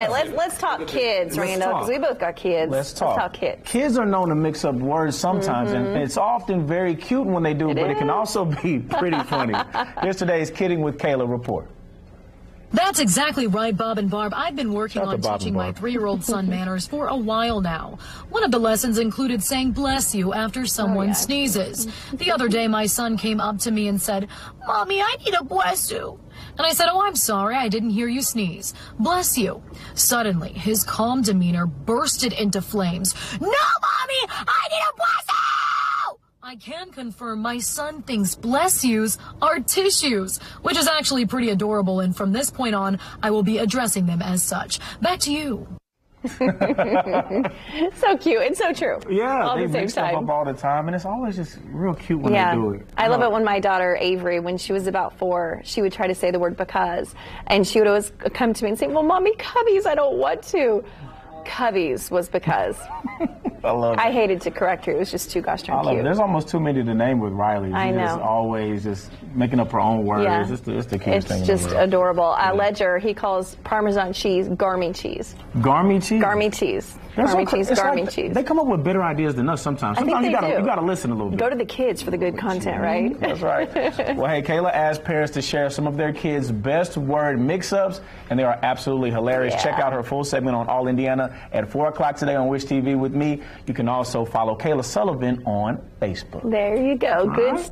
Let's let's talk kids, Let's Randall, because we both got kids. Let's talk. Let's talk kids. Kids are known to mix up words sometimes, and mm-hmm. it's often very cute when they do, It but it can also be pretty funny. Here's today's Kidding with Kayla report. That's exactly right, Bob and Barb. I've been working Shout on to teaching my three year old son manners for a while now. One of the lessons included saying bless you after someone yeah. sneezes. The other day, my son came up to me and said, Mommy, I need a bless you. And I said, Oh, I'm sorry, I didn't hear you sneeze. Bless you. Suddenly, his calm demeanor bursted into flames. No, Mommy, I I can confirm my son thinks bless yous are tissues, which is actually pretty adorable, and from this point on, I will be addressing them as such. Back to you. So cute and so true. Yeah, all they at the same mix stuff time. up all the time, and it's always just real cute when yeah, they do it. I love it when my daughter Avery, when she was about four, she would try to say the word because, and she would always come to me and say, "Well, mommy, cubbies, I don't want to." Cubbies was because. I love. I hated to correct her. It was just too gosh I darn love it. cute. There's almost too many to name with Riley. I She know. always just making up her own words. Yeah. It's, the, it's the cutest It's thing in just the world. adorable. Uh, Ledger, he calls Parmesan cheese Garmy cheese. Garmy cheese. Garmy cheese. That's Garmy so- cheese, it's Garmy like cheese. They come up with better ideas than us sometimes. Sometimes you they gotta do. you gotta listen a little bit. Go to the kids for the good content, right? That's right. well, hey, Kayla asked parents to share some of their kids' best word mix-ups, and they are absolutely hilarious. Yeah. Check out her full segment on All Indiana at 4 o'clock today on Wish TV with me. You can also follow Kayla Sullivan on Facebook. There you go. Good right. stuff.